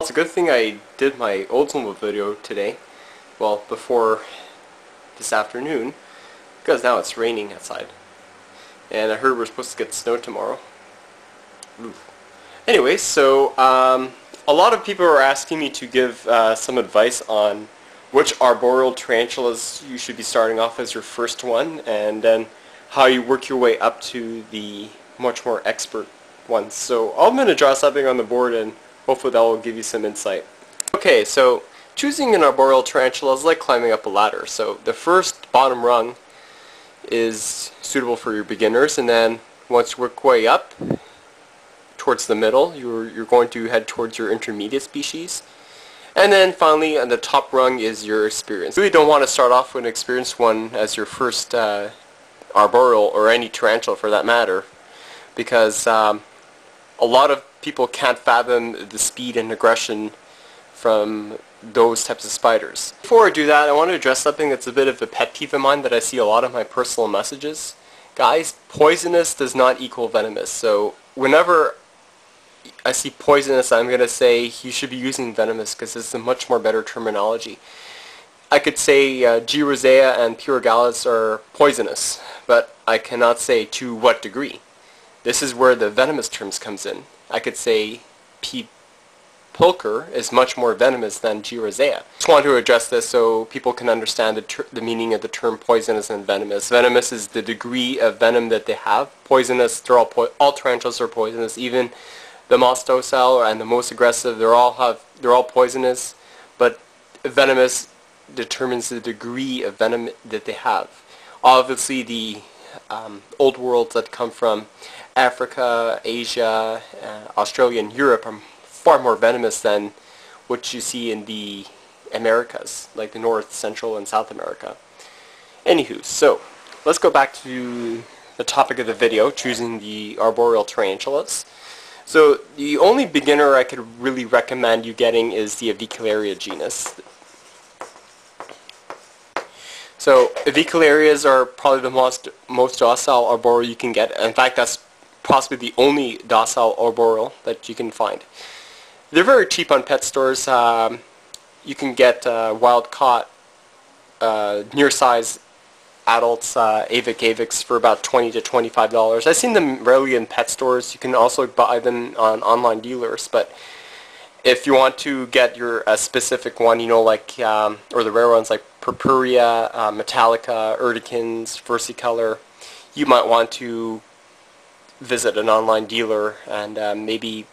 It's a good thing I did my Oldsmobile video today, well, before this afternoon, because now it's raining outside. And I heard we're supposed to get snow tomorrow. Oof. Anyway, so um, a lot of people are asking me to give uh, some advice on which arboreal tarantulas you should be starting off as your first one, and then how you work your way up to the much more expert ones. So I'm going to draw something on the board and hopefully that will give you some insight. Okay, so choosing an arboreal tarantula is like climbing up a ladder. So the first bottom rung is suitable for your beginners and then once you work way up towards the middle, you're, you're going to head towards your intermediate species. And then finally, on the top rung is your experience. You really don't want to start off with an experienced one as your first uh, arboreal, or any tarantula for that matter, because um, a lot of people can't fathom the speed and aggression from those types of spiders. Before I do that, I want to address something that's a bit of a pet peeve of mine that I see a lot of my personal messages. Guys, poisonous does not equal venomous. So whenever I see poisonous, I'm going to say you should be using venomous because it's a much more better terminology. I could say uh, G. rosea and P. Gallus are poisonous, but I cannot say to what degree. This is where the venomous terms comes in. I could say P. pulchre is much more venomous than G. rosea. Just want to address this so people can understand the, the meaning of the term poisonous and venomous. Venomous is the degree of venom that they have. Poisonous, they're all, po all tarantulas are poisonous. Even the most docile and the most aggressive, they're all have they're all poisonous, but venomous determines the degree of venom that they have. Obviously, the um, old worlds that come from Africa, Asia, uh, Australia, and Europe are far more venomous than what you see in the Americas, like the North, Central, and South America. Anywho, so let's go back to the topic of the video, choosing the arboreal tarantulas. So the only beginner I could really recommend you getting is the Avicularia genus. So Avicularias are probably the most most docile arboreal you can get. In fact, that's possibly the only docile arboreal that you can find. They're very cheap on pet stores. Um, you can get uh, wild-caught, uh, near-size adults, uh, Avic Avix, for about 20 to $25. I've seen them rarely in pet stores. You can also buy them on online dealers, but if you want to get your a specific one, you know, like, um, or the rare ones like Purpurea, uh, Metallica, Urticans, Versicolor, you might want to visit an online dealer and uh, maybe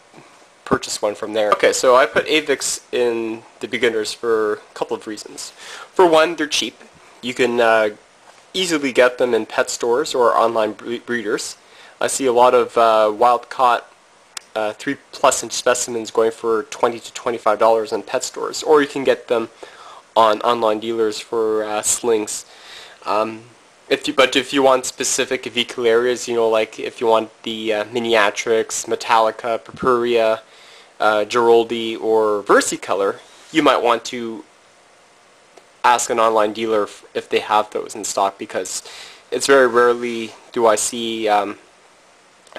purchase one from there. Okay, so I put Avix in the beginners for a couple of reasons. For one, they're cheap. You can uh, easily get them in pet stores or online breeders. I see a lot of uh, wild-caught uh, 3 plus inch specimens going for 20 to $25 in pet stores, or you can get them on online dealers for uh, slings. Um, if you, but if you want specific avicularias, you know, like if you want the uh, Minatrix, Metallica, Purpurea, uh, Geroldi, or Versicolor, you might want to ask an online dealer if, if they have those in stock because it's very rarely do I see um,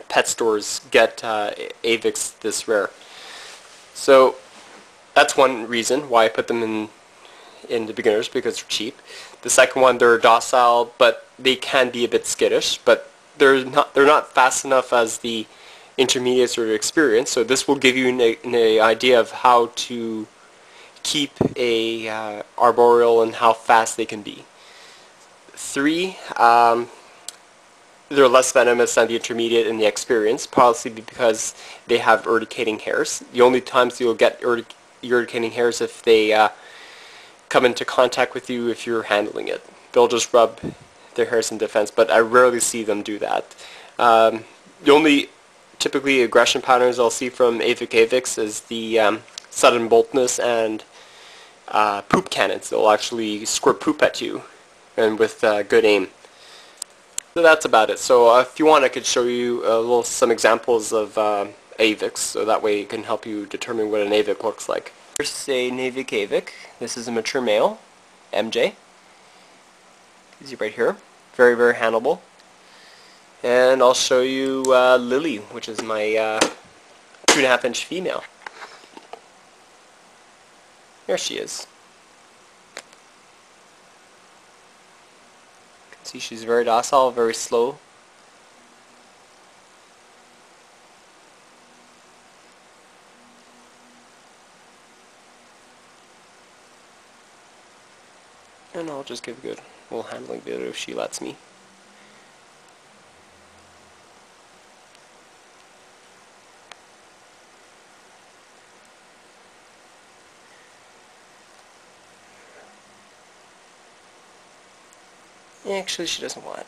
pet stores get uh, Avix this rare. So that's one reason why I put them in in the beginners because they're cheap. The second one, they're docile, but they can be a bit skittish, but they're not they're not fast enough as the intermediates or experienced. So this will give you an, an idea of how to keep a uh, arboreal and how fast they can be. Three, um, they're less venomous than the intermediate and the experienced, possibly because they have urticating hairs. The only times you'll get urtic urticating hairs if they uh, come into contact with you if you're handling it. They'll just rub their hairs in defense, but I rarely see them do that. Um, the only typically aggression patterns I'll see from Avic Avix is the um, sudden boldness and uh, poop cannons. They'll actually squirt poop at you and with uh, good aim. So that's about it. So uh, if you want I could show you a little some examples of uh, Avix so that way it can help you determine what an Avic looks like. Navic Avic. This is a mature male, MJ. He's right here. Very, very handleable. And I'll show you uh, Lily, which is my uh, two and a half inch female. There she is. You can see she's very docile, very slow. I'll just give a good little handling video if she lets me. Actually, she doesn't want.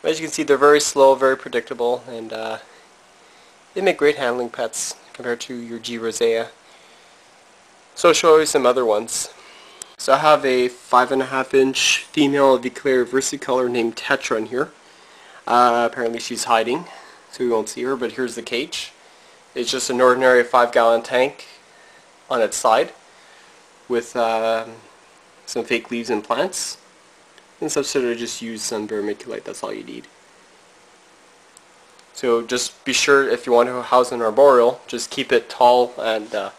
But as you can see, they're very slow, very predictable, and uh, they make great handling pets compared to your G. rosea. So I'll show you some other ones. So I have a five and a half inch female Avicularia versicolor named Tetra in here. Uh, apparently she's hiding, so we won't see her, but here's the cage. It's just an ordinary five gallon tank on its side with uh, some fake leaves and plants. And substitute just use some vermiculite, that's all you need. So just be sure if you want to house an arboreal, just keep it tall and uh,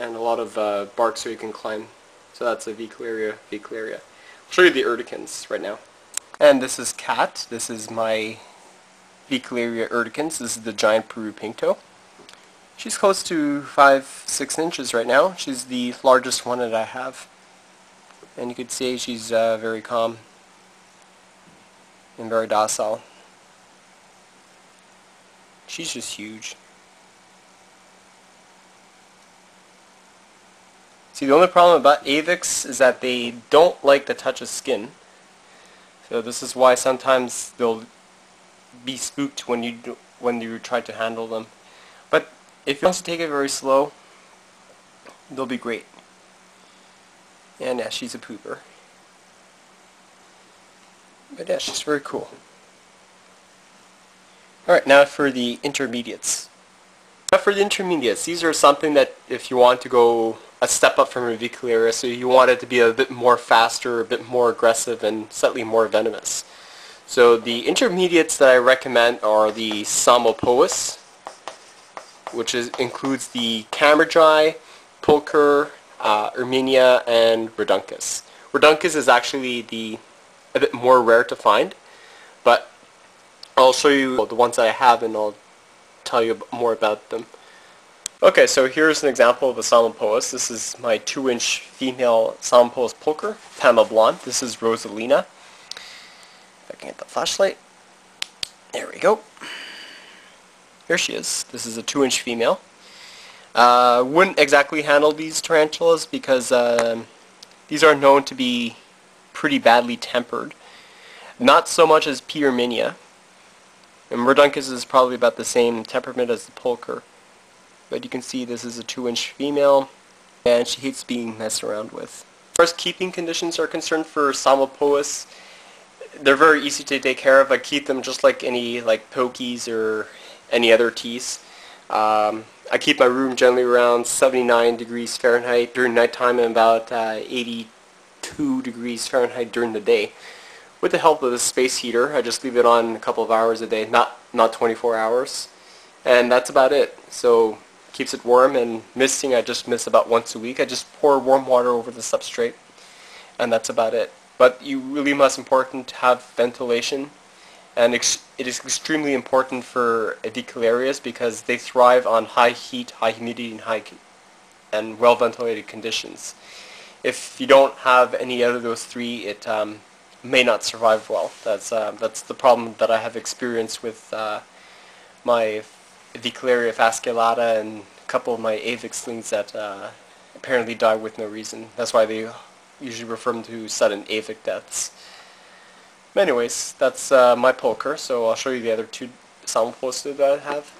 and a lot of uh, bark so you can climb. So that's a Vaclaria Vaclaria. I'll show you the urticans right now. And this is Cat. This is my Avicularia urticans. This is the giant Peru pinktoe. She's close to 5-6 inches right now. She's the largest one that I have and you could see she's uh, very calm and very docile. She's just huge. See, the only problem about Avix is that they don't like the touch of skin. So this is why sometimes they'll be spooked when you do, when you try to handle them. But if you want to take it very slow, they'll be great. And yeah, she's a pooper. But yeah, she's very cool. Alright, now for the intermediates. Now for the intermediates, these are something that if you want to go a step up from Avicularia, so you want it to be a bit more faster, a bit more aggressive, and slightly more venomous. So the intermediates that I recommend are the Psalmopoeus, which is, includes the Cambridgei, Pulcher, uh, Irminia, and Reduncus. Reduncus is actually the a bit more rare to find, but I'll show you the ones that I have and I'll tell you more about them. Okay, so here's an example of a Psalmopoeus. This is my 2-inch female Psalmopoeus pulcher, Panama Blonde. This is Rosalina. If I can get the flashlight. There we go. Here she is. This is a 2-inch female. Uh, wouldn't exactly handle these tarantulas because uh, these are known to be pretty badly tempered. Not so much as P. And Reduncus is probably about the same temperament as the Pulcher. But you can see this is a 2-inch female, and she hates being messed around with. As far as keeping conditions are concerned for Psalmopoeus, they're very easy to take care of. I keep them just like any like pokies or any other teas. Um, I keep my room generally around 79 degrees Fahrenheit during nighttime and about uh, 82 degrees Fahrenheit during the day. With the help of the space heater, I just leave it on a couple of hours a day, not not 24 hours. And that's about it. So keeps it warm and misting I just miss about once a week. I just pour warm water over the substrate and that's about it. But you really must important to have ventilation and it is extremely important for Avicularias because they thrive on high heat, high humidity, and high and well ventilated conditions. If you don't have any of those three, it um, may not survive well. That's uh, that's the problem that I have experienced with uh, my Avicularia fasciculata and a couple of my avixlings that uh, apparently die with no reason. That's why they usually refer them to sudden avic deaths. But anyways, that's uh, my pulcher, so I'll show you the other two Psalmopoeus that I have.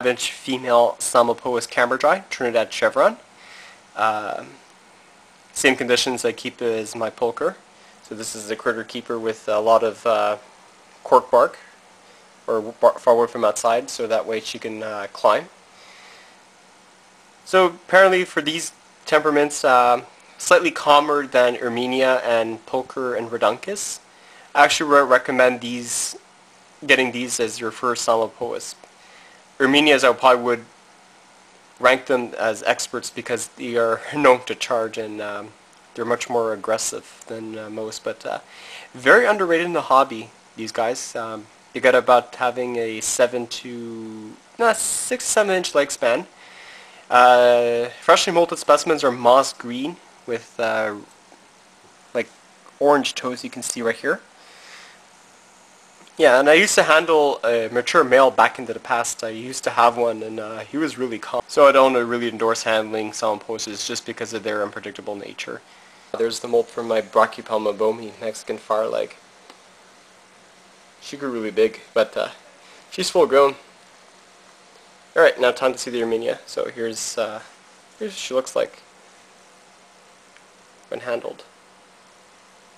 Bench female Psalmopoeus cambridgei, Trinidad chevron. Uh, same conditions I keep as my pulcher. So this is a critter keeper with a lot of uh, cork bark, or far away from outside, so that way she can uh, climb. So apparently for these temperaments, uh, slightly calmer than Irminia and Pulcher and Reduncus. I actually would recommend these, getting these as your first Psalmopoeus. Irminias I probably would rank them as experts because they are known to charge and um, they're much more aggressive than uh, most. But uh, very underrated in the hobby, these guys. Um, you got about having a 7 to, no, 6 7 inch leg span. Uh, freshly molted specimens are moss green with uh, like orange toes you can see right here. Yeah, and I used to handle a mature male back into the past. I used to have one, and uh, he was really calm. So I don't really endorse handling Psalmopoeus just because of their unpredictable nature. There's the molt from my Brachypelma boehmei, Mexican fireleg. She grew really big, but uh, she's full grown. Alright, now time to see the Irminia. So here's, uh, here's what she looks like when handled.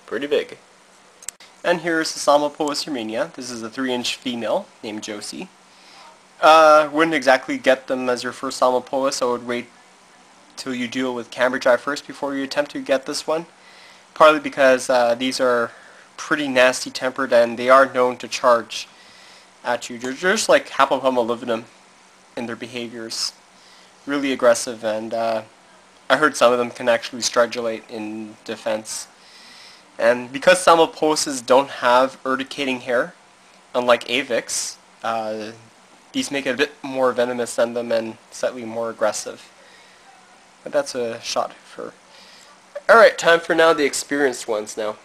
Pretty big. And here's the Psalmopoeus Irminia. This is a 3-inch female named Josie. Uh, wouldn't exactly get them as your first Psalmopoeus, I would wait till you deal with Cambridgei first before you attempt to get this one. Partly because uh, these are pretty nasty tempered and they are known to charge at you. They're just like Haplopelma lividum in their behaviors. Really aggressive and uh, I heard some of them can actually stridulate in defense. And because Psalmopoeuses don't have urticating hair, unlike Avix, uh, these make it a bit more venomous than them and slightly more aggressive. But that's a shot for... Alright, time for now the experienced ones now.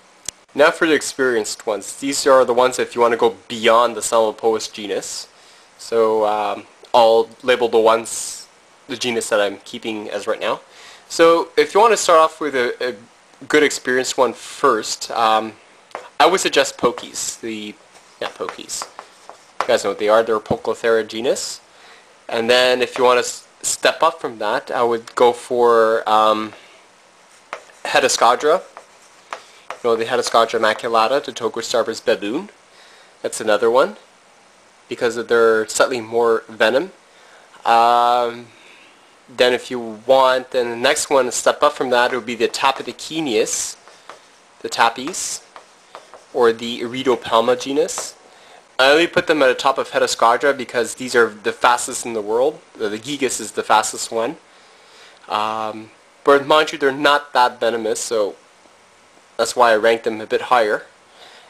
Now for the experienced ones. These are the ones if you want to go beyond the Psalmopoeus genus. So um, I'll label the ones, the genus that I'm keeping as right now. So if you want to start off with a, a good experienced one first, um, I would suggest Pokies. The yeah, Pokies. You guys know what they are. They're a Poecilotheria genus. And then if you want to step up from that, I would go for um. Know, the Heteroscodra maculata, the Togwitz baboon. That's another one because their slightly more venom. Um, then if you want, then the next one, to step up from that, would be the Tapinauchenius, the Tapes, or the Iridopelma genus. I only put them at the top of Heteroscodra because these are the fastest in the world. The, the Gigas is the fastest one. Um, but mind you, they're not that venomous, so that's why I ranked them a bit higher.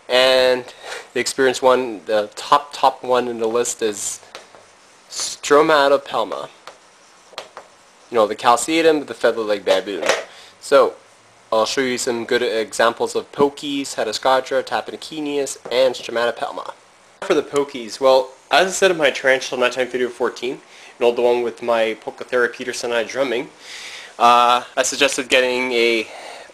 And the experienced one, the top top one in the list is Stromatopelma you know, the calceatum, the feather-leg baboon. So, I'll show you some good examples of pokies, Heteroscodra, Tapinauchenius, and Stromatopelma. For the pokies, well, as I said in my tarantula nighttime video 14, you know, the one with my Poecilotheria petersoni drumming, uh, I suggested getting a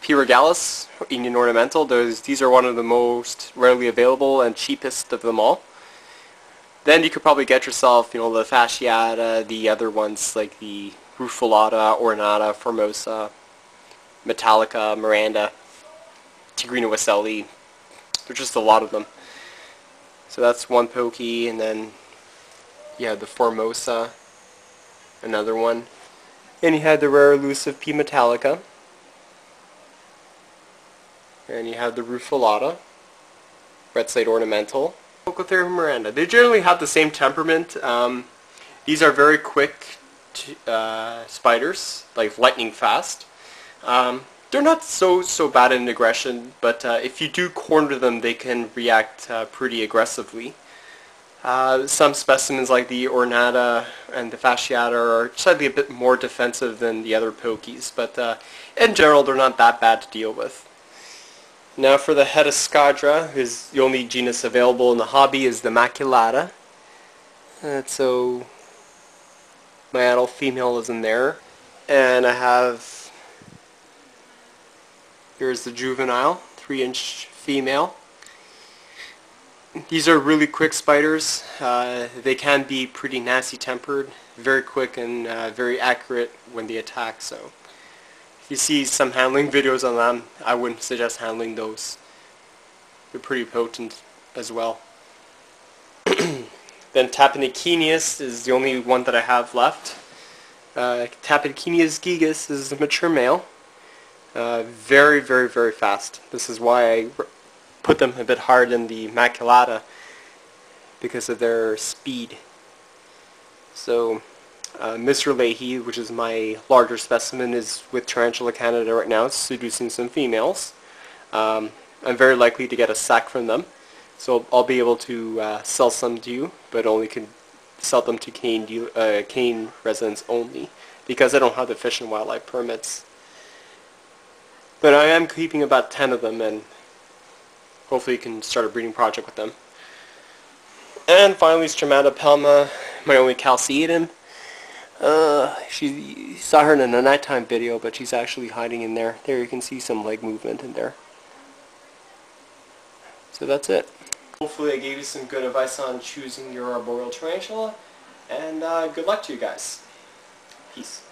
P. regalis, Indian ornamental. Those, these are one of the most readily available and cheapest of them all. Then you could probably get yourself, you know, the fasciata, the other ones like the rufilata, Ornata, Formosa, Metallica, Miranda, Tigrina Weselli. There's just a lot of them. So that's one pokey, and then you had the Formosa, another one. And you had the rare elusive P. Metallica. And you have the Rufilata, Red Slate Ornamental, Poecilotheria Miranda. They generally have the same temperament. Um, these are very quick uh, spiders, like lightning fast. Um, they're not so so bad in aggression, but uh, if you do corner them, they can react uh, pretty aggressively. Uh, some specimens like the ornata and the fasciata are slightly a bit more defensive than the other pokies, but uh, in general they're not that bad to deal with. Now for the Heteroscodra, who's the only genus available in the hobby is the maculata. Uh, so my adult female is in there. And I have, here's the juvenile, 3 inch female. These are really quick spiders. Uh, they can be pretty nasty tempered, very quick and uh, very accurate when they attack. So you see some handling videos on them, I wouldn't suggest handling those. They're pretty potent as well. then Tapinauchenius is the only one that I have left. Uh, Tapinauchenius gigas is a mature male. Uh, very, very, very fast. This is why I put them a bit hard in the maculata because of their speed. So Uh, Mr. Leahy, which is my larger specimen, is with Tarantula Canada right now, seducing some females. Um, I'm very likely to get a sack from them, so I'll be able to uh, sell some to you, but only can sell them to deal- uh, residents only, because I don't have the fish and wildlife permits. But I am keeping about 10 of them, and hopefully can start a breeding project with them. And finally, Stromatopelma, my only Chalcedon. Uh, she saw her in a nighttime video, but she's actually hiding in there. There you can see some leg movement in there. So that's it. Hopefully I gave you some good advice on choosing your arboreal tarantula, and uh, good luck to you guys. Peace.